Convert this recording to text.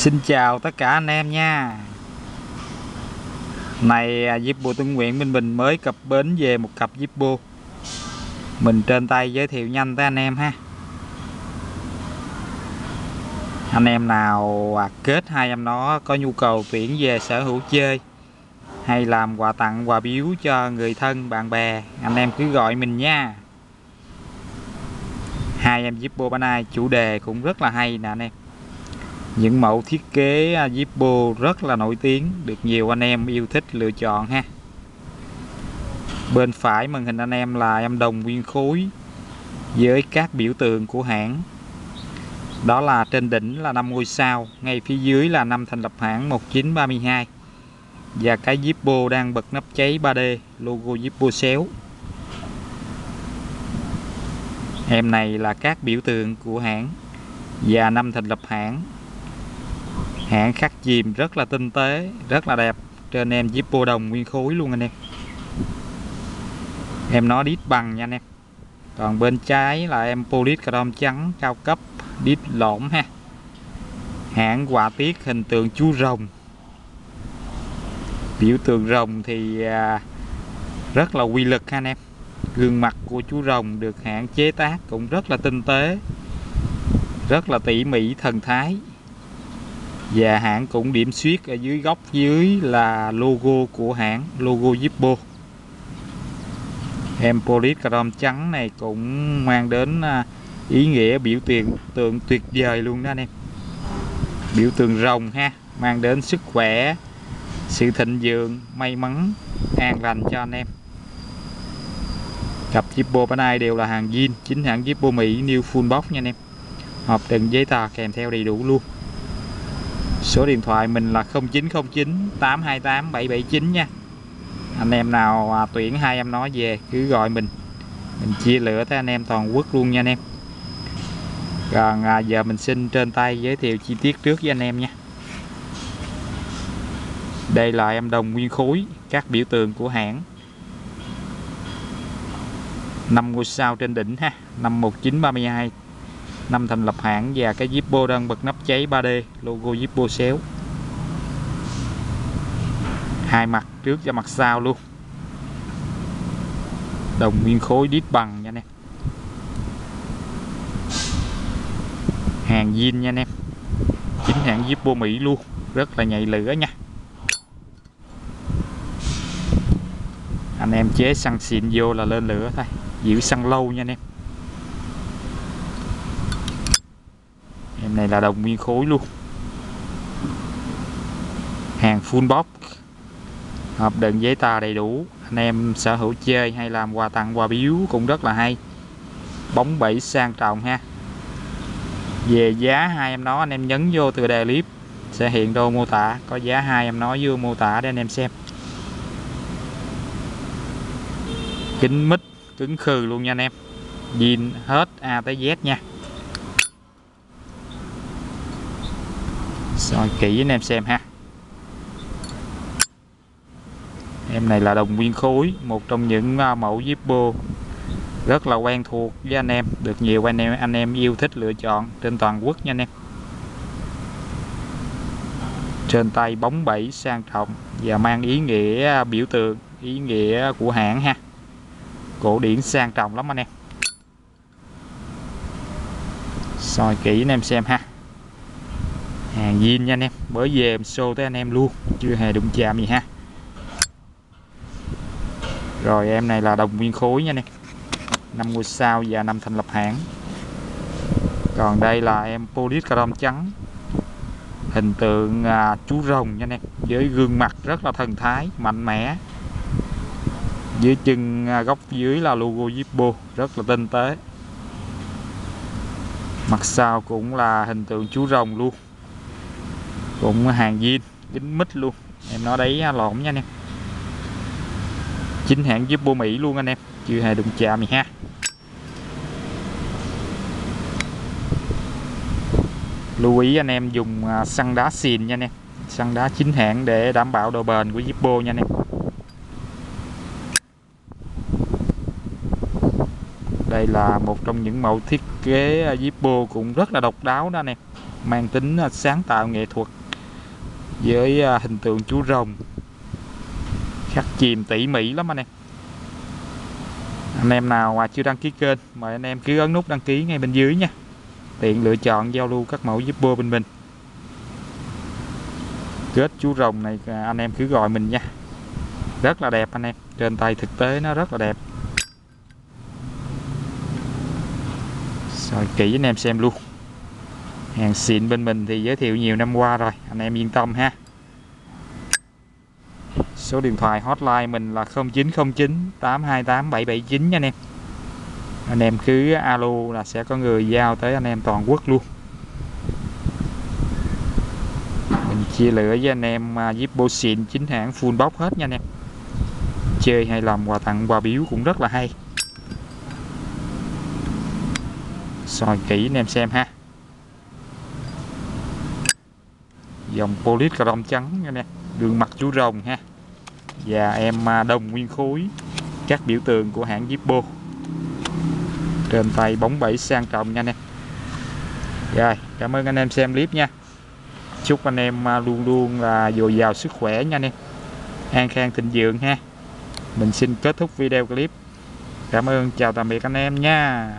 Xin chào tất cả anh em nha. Này à, Zippo Tuấn nguyện Minh Bình mới cập bến về một cặp Zippo. Mình trên tay giới thiệu nhanh tới anh em ha. Anh em nào à, kết hai em nó có nhu cầu tuyển về sở hữu chơi Hay làm quà tặng quà biếu cho người thân bạn bè Anh em cứ gọi mình nha. Hai em Zippo bữa nay chủ đề cũng rất là hay nè anh em những mẫu thiết kế à, Zippo rất là nổi tiếng, được nhiều anh em yêu thích lựa chọn ha. Bên phải màn hình anh em là em đồng nguyên khối, với các biểu tượng của hãng. Đó là trên đỉnh là năm ngôi sao, ngay phía dưới là năm thành lập hãng 1932 và cái Zippo đang bật nắp cháy 3D logo Zippo xéo. Em này là các biểu tượng của hãng và năm thành lập hãng hãng khắc chìm rất là tinh tế, rất là đẹp. Trên em Zippo đồng nguyên khối luôn anh em. Em nó đít bằng nha anh em. Còn bên trái là em polit chrome trắng cao cấp, đít lõm ha. Hãng quả tiết hình tượng chú rồng. Biểu tượng rồng thì à, rất là quy lực ha anh em. Gương mặt của chú rồng được hãng chế tác cũng rất là tinh tế. Rất là tỉ mỉ, thần thái và hãng cũng điểm xuyết ở dưới góc dưới là logo của hãng, logo Zippo. Em polit chrome trắng này cũng mang đến à, ý nghĩa biểu tượng tượng tuyệt vời luôn đó anh em. Biểu tượng rồng ha, mang đến sức khỏe, sự thịnh vượng, may mắn, an lành cho anh em. Cặp Zippo bữa nay đều là hàng zin, chính hãng Zippo Mỹ new full box nha anh em. Hộp đựng giấy tờ kèm theo đầy đủ luôn số điện thoại mình là 0909 828 779 nha. Anh em nào à, tuyển hai em nó về cứ gọi mình. Mình chia lửa tới anh em toàn quốc luôn nha anh em. Còn à, giờ mình xin trên tay giới thiệu chi tiết trước với anh em nha. Đây là em đồng nguyên khối các biểu tượng của hãng. Năm ngôi sao trên đỉnh ha năm 1932 năm thành lập hãng và cái Zippo đang bật nắp cháy 3D logo Zippo xéo. Hai mặt trước và mặt sau luôn. Đồng nguyên khối đít bằng nha anh em. Hàng zin nha anh em. Chính hãng Zippo Mỹ luôn. Rất là nhạy lửa nha. Anh em chế xăng xịn vô là lên lửa thôi. Giữ xăng lâu nha anh em. Này là đồng nguyên khối luôn. Hàng full box. Hợp đựng giấy tờ đầy đủ. Anh em sở hữu chơi hay làm quà tặng, quà biếu cũng rất là hay. Bóng bẫy sang trọng ha. Về giá hai em nó, anh em nhấn vô từ đề clip sẽ hiện đồ mô tả. Có giá hai em nó vô mô tả để anh em xem. Kính mít cứng khừ luôn nha anh em. Zin hết A tới Z nha. Soi kỹ anh em xem ha. Em này là đồng nguyên khối, một trong những à, mẫu Zippo rất là quen thuộc với anh em, được nhiều anh em anh em yêu thích lựa chọn trên toàn quốc nha anh em. Trên tay bóng bẩy sang trọng và mang ý nghĩa à, biểu tượng, ý nghĩa của hãng ha. Cổ điển sang trọng lắm anh em. Soi kỹ anh em xem ha hàng zin nha anh em. Mới về em show tới anh em luôn chưa hề đụng chạm gì ha. Rồi em này là đồng nguyên khối nha anh em. Năm ngôi sao và năm thành lập hãng. Còn đây là em polis chrome trắng. Hình tượng à, chú rồng nha anh em. Với gương mặt rất là thần thái mạnh mẽ. Dưới chân à, góc dưới là logo Zippo rất là tinh tế. Mặt sau cũng là hình tượng chú rồng luôn cũng hàng zin dính mít luôn. Em nói đấy à, lộn nha anh em. Chính hãng Zippo Mỹ luôn anh em. Chưa hề đụng chạm gì ha. Lưu ý anh em dùng à, xăng đá xìn nha anh em. Xăng đá chính hãng để đảm bảo độ bền của Zippo nha anh em. Đây là một trong những mẫu thiết kế à, Zippo cũng rất là độc đáo đó anh em. Mang tính sáng tạo nghệ thuật với à, hình tượng chú rồng. Khắc chìm tỉ mỉ lắm anh em. Anh em nào mà chưa đăng ký kênh, mời anh em cứ ấn nút đăng ký ngay bên dưới nha. Tiện lựa chọn giao lưu các mẫu giúp bên mình. Kết chú rồng này à, anh em cứ gọi mình nha. Rất là đẹp anh em. Trên tay thực tế nó rất là đẹp. Rồi kỹ anh em xem luôn hàng xịn bên mình thì giới thiệu nhiều năm qua rồi. Anh em yên tâm ha. Số điện thoại hotline mình là 0909 828 779 nha anh em. Anh em cứ alo là sẽ có người giao tới anh em toàn quốc luôn. Mình chia lửa với anh em à, Zippo xịn chính hãng full box hết nha anh em. Chơi hay làm quà tặng quà biếu cũng rất là hay. Soi kỹ anh em xem ha. Dòng polit chrome trắng nha nè. Đường mặt chú rồng ha. Và em à, đồng nguyên khối. Các biểu tượng của hãng Zippo trên tay bóng bẩy sang trọng nha anh em rồi, cảm ơn anh em xem clip nha. Chúc anh em à, luôn luôn là dồi dào sức khỏe nha anh em an khang thịnh vượng ha. Mình xin kết thúc video clip. Cảm ơn, chào tạm biệt anh em nha.